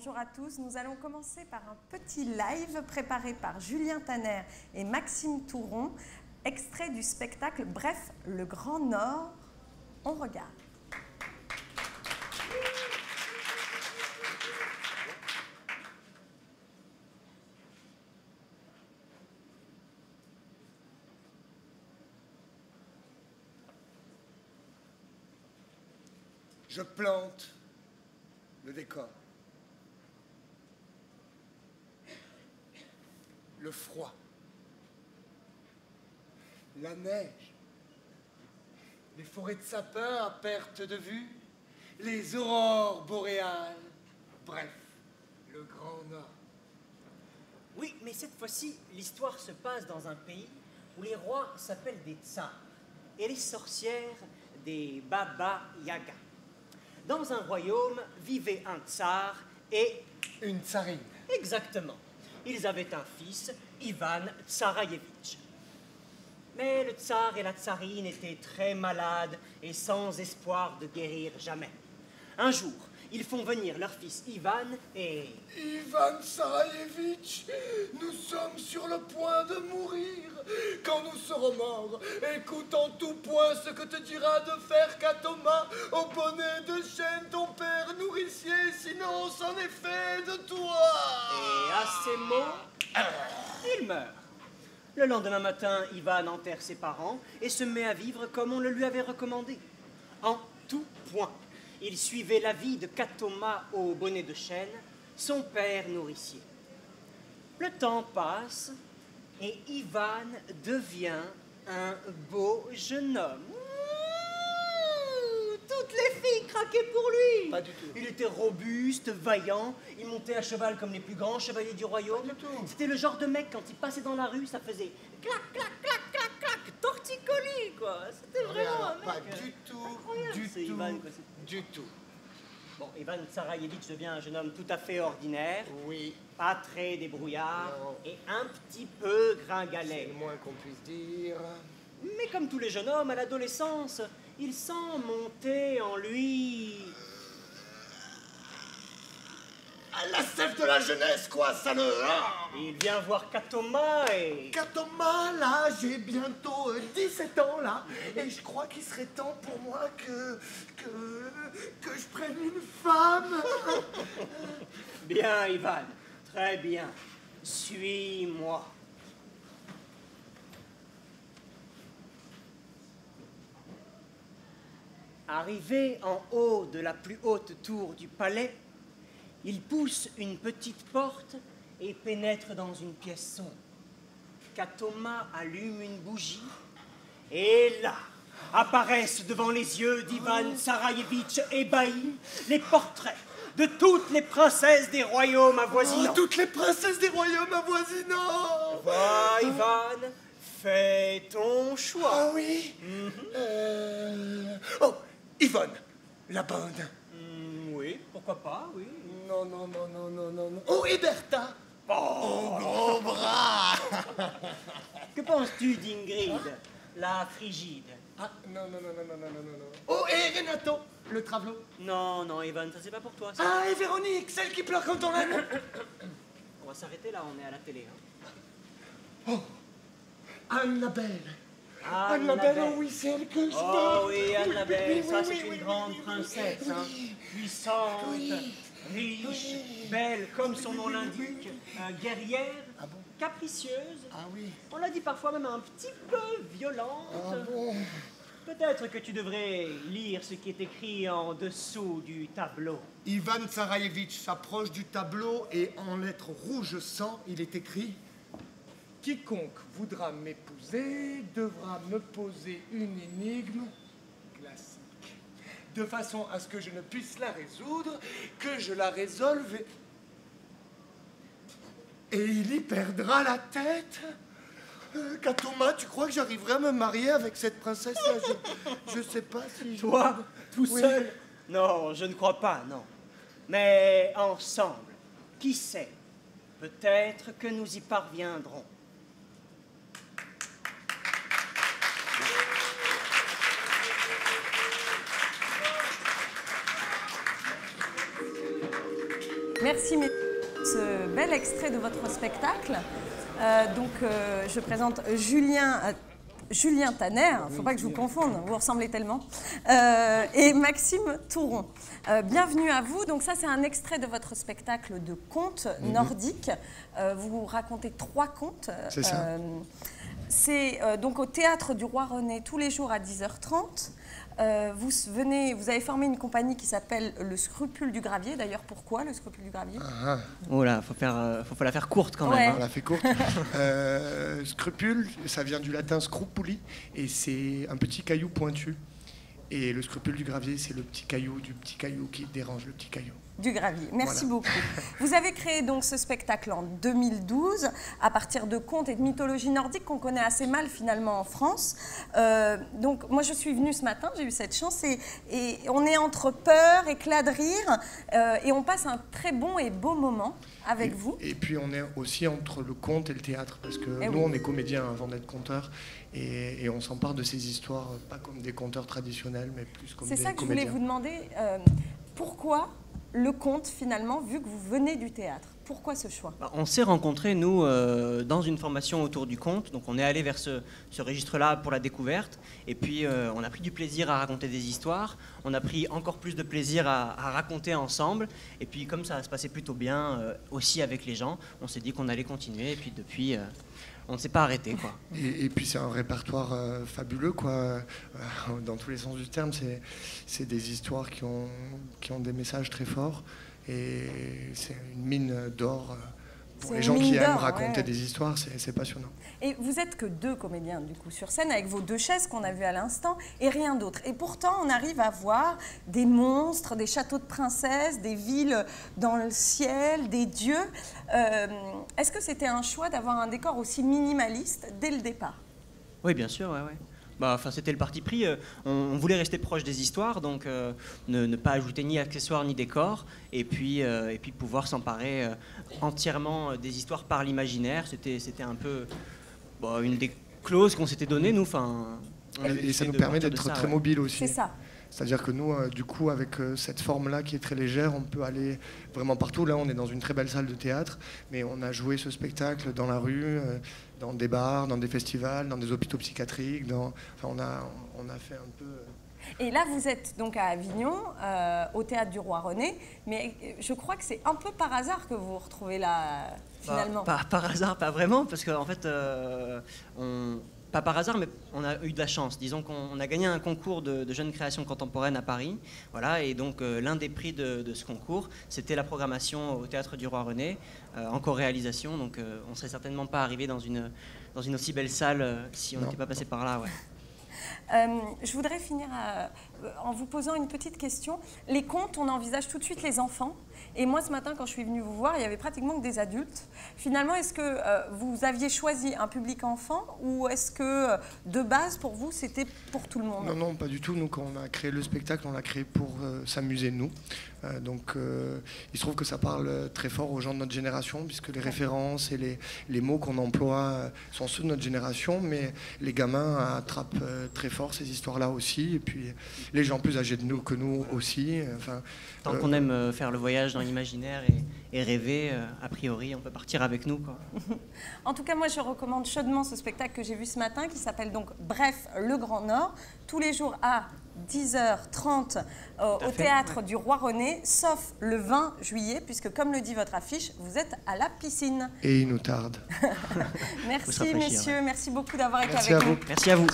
bonjour à tous. Nous allons commencer par un petit live préparé par Julien Tanner et Maxime Touron, extrait du spectacle Bref, le Grand Nord. On regarde. Je plante le décor. Le froid. La neige. Les forêts de sapins à perte de vue. Les aurores boréales. Bref, le Grand Nord. Oui, mais cette fois-ci, l'histoire se passe dans un pays où les rois s'appellent des tsars et les sorcières des Baba Yaga. Dans un royaume vivait un tsar et... Une tsarine. Exactement. Ils avaient un fils, Ivan Tsarayevitch. Mais le tsar et la tsarine étaient très malades et sans espoir de guérir jamais. Un jour, ils font venir leur fils Ivan et... Ivan Sarayevitch, nous sommes sur le point de mourir. Quand nous serons morts, écoute en tout point ce que te dira de faire Katoma au bonnet de chêne ton père nourricier, sinon c'en est fait de toi. Et à ces mots, il meurt. Le lendemain matin, Ivan enterre ses parents et se met à vivre comme on le lui avait recommandé. En tout point. Il suivait la vie de Katoma au bonnet de chêne, son père nourricier. Le temps passe et Ivan devient un beau jeune homme. Toutes les filles craquaient pour lui. Pas du tout. Il était robuste, vaillant, il montait à cheval comme les plus grands chevaliers du royaume. Pas du tout. C'était le genre de mec, quand il passait dans la rue, ça faisait clac, clac, clac, clac, clac, torticolis, quoi. C'était vraiment un mec. Pas euh, du tout, incroyable, du c'est tout, Ivan, c'est- du tout. Bon, Ivan Tsarayevitch devient un jeune homme tout à fait ordinaire, Oui, pas très débrouillard Non. et un petit peu c'est gringalet. le moins qu'on puisse dire. Mais comme tous les jeunes hommes à l'adolescence, il sent monter en lui À la sève de la jeunesse, quoi, ça le... Il vient voir Katoma et... Katoma, là, j'ai bientôt euh, 17 ans, là, et je crois qu'il serait temps pour moi que... que... que je prenne une femme. Bien, Ivan, très bien. Suis-moi. Arrivé en haut de la plus haute tour du palais, il pousse une petite porte et pénètre dans une pièce sombre. Katoma allume une bougie et là apparaissent devant les yeux d'Ivan Sarayevitch ébahi les portraits de toutes les princesses des royaumes avoisinants. Oh, toutes les princesses des royaumes avoisinants. Va, Ivan, fais ton choix. Ah oui Euh, Oh, Yvonne, la bonne. Hmm, oui, pourquoi pas, oui. Non, non, non, non, non, non, non. Oh, et Bertha Oh, gros bras Que penses-tu d'Ingrid, la frigide Ah, non, non, non, non, non, non, non, non, non. Oh, et Renato, le travelot. Non, non, Ivan, ça c'est pas pour toi. ça. Ah, et Véronique, celle qui pleure quand on l'aime. On va s'arrêter là, on est à la télé. hein. Oh, Anne la Belle. Anne la la Belle, Belle. oh oui, c'est elle que je Oh oui, Anne la Belle, oui, ça oui, c'est oui, une oui, grande oui, princesse, oui, hein. oui. puissante, Oui. Riche, belle comme son nom l'indique, euh, guerrière, Ah bon capricieuse, Ah oui. on l'a dit parfois même un petit peu violente. Ah bon Peut-être que tu devrais lire ce qui est écrit en dessous du tableau. Ivan Tsarayevitch s'approche du tableau et en lettres rouges sang, il est écrit Quiconque voudra m'épouser devra me poser une énigme de façon à ce que je ne puisse la résoudre, que je la résolve et... Et il y perdra la tête Euh, Katoma, tu crois que j'arriverai à me marier avec cette princesse-là? Je, je sais pas si... je- Toi, tout Oui. seul? Non, je ne crois pas, non. Mais ensemble, qui sait? Peut-être que nous y parviendrons. Merci Maxime, ce bel extrait de votre spectacle. Euh, donc, euh, je présente Julien. euh, Julien Tanner, il ne faut pas que je vous confonde, vous ressemblez tellement, euh, et Maxime Touron. Euh, bienvenue à vous. Donc ça, c'est un extrait de votre spectacle de contes nordiques. Euh, vous racontez trois contes. C'est ça. C'est donc au théâtre du Roi René tous les jours à 10h30. Euh, vous venez, vous avez formé une compagnie qui s'appelle le Scrupule du Gravier. D'ailleurs, pourquoi le Scrupule du Gravier? Ah, Oh là, faut, faire, euh, faut, faut la faire courte quand Ouais. même. hein. on l'a fait courte. Euh, scrupule, ça vient du latin scrupuli, et c'est un petit caillou pointu. Et le scrupule du gravier, c'est le petit caillou du petit caillou qui dérange le petit caillou. Du Gravier. Merci Voilà. beaucoup. Vous avez créé donc ce spectacle en 2012 à partir de contes et de mythologie nordique qu'on connaît assez mal finalement en France. Euh, donc moi je suis venue ce matin, j'ai eu cette chance et, et on est entre peur, éclat de rire euh, et on passe un très bon et beau moment avec et, vous. Et puis on est aussi entre le conte et le théâtre, parce que Eh nous oui. on est comédiens avant d'être conteurs, et, on s'empare de ces histoires, pas comme des conteurs traditionnels, mais plus comme C'est des ça que je voulais comédiens. vous demander. euh, pourquoi le conte finalement, vu que vous venez du théâtre Pourquoi ce choix? Bah, On s'est rencontrés, nous, euh, dans une formation autour du conte. Donc, on est allé vers ce, registre-là pour la découverte. Et puis, euh, on a pris du plaisir à raconter des histoires. On a pris encore plus de plaisir à, raconter ensemble. Et puis, comme ça se passait plutôt bien euh, aussi avec les gens, on s'est dit qu'on allait continuer. Et puis, depuis, on ne s'est pas arrêté. Quoi. Et, puis c'est un répertoire euh, fabuleux, quoi. Euh, dans tous les sens du terme, c'est, c'est des histoires qui ont, qui ont des messages très forts. Et c'est une mine d'or euh, pour les gens qui aiment raconter ouais. des histoires, c'est, c'est passionnant. Et vous êtes que deux comédiens du coup sur scène avec vos deux chaises qu'on a vues à l'instant et rien d'autre. Et pourtant on arrive à voir des monstres, des châteaux de princesses, des villes dans le ciel, des dieux. Euh, Est-ce que c'était un choix d'avoir un décor aussi minimaliste dès le départ? Oui, bien sûr, ouais, ouais. Bah, enfin, c'était le parti pris. euh, On, on voulait rester proche des histoires, donc euh, ne, ne pas ajouter ni accessoires ni décors, et puis, euh, et puis pouvoir s'emparer euh, entièrement des histoires par l'imaginaire. C'était, c'était un peu bah, une des clauses qu'on s'était données, nous. Enfin, Et, ça nous permet d'être très ouais. mobile aussi. C'est ça. C'est-à-dire que nous, euh, du coup, avec euh, cette forme-là qui est très légère, on peut aller vraiment partout. Là, on est dans une très belle salle de théâtre, mais on a joué ce spectacle dans la rue, euh, dans des bars, dans des festivals, dans des hôpitaux psychiatriques. Dans... Enfin, on a, on a fait un peu. euh, Et là vous êtes donc à Avignon, euh, au théâtre du Roi René, mais je crois que c'est un peu par hasard que vous vous retrouvez là finalement. Pas- par, par hasard, pas vraiment, parce qu'en fait, euh, on, pas par hasard, mais on a eu de la chance. Disons qu'on on a gagné un concours de, de jeunes créations contemporaines à Paris, voilà, et donc euh, l'un des prix de, de ce concours, c'était la programmation au théâtre du Roi René, euh, en co-réalisation. Donc, euh, on serait certainement pas arrivé dans une dans une aussi belle salle euh, si on n'était pas passé par là. Ouais. Je voudrais finir à- en vous posant une petite question. Les contes, on envisage tout de suite les enfants? Et moi, ce matin, quand je suis venue vous voir, il y avait pratiquement que des adultes. Finalement, est-ce que euh, vous aviez choisi un public enfant ou est-ce que, euh, de base, pour vous, c'était pour tout le monde? Non, non, pas du tout. Nous, quand on a créé le spectacle, on l'a créé pour euh, s'amuser, nous. Euh, donc, euh, il se trouve que ça parle très fort aux gens de notre génération, puisque les références et les, les mots qu'on emploie sont ceux de notre génération, mais les gamins attrapent euh, très fort ces histoires-là aussi, et puis les gens plus âgés de nous que nous aussi. Enfin, Tant Euh, qu'on aime faire le voyage dans l'imaginaire et, et rêver, euh, a priori, on peut partir avec nous. Quoi. En tout cas, moi, je recommande chaudement ce spectacle que j'ai vu ce matin, qui s'appelle donc Bref, le Grand Nord, tous les jours à 10h30 euh, au fait, théâtre du Roi René, sauf le 20 juillet, puisque comme le dit votre affiche, vous êtes à la piscine. et il nous tarde. Merci messieurs, merci beaucoup d'avoir été Merci avec à nous. Merci à vous.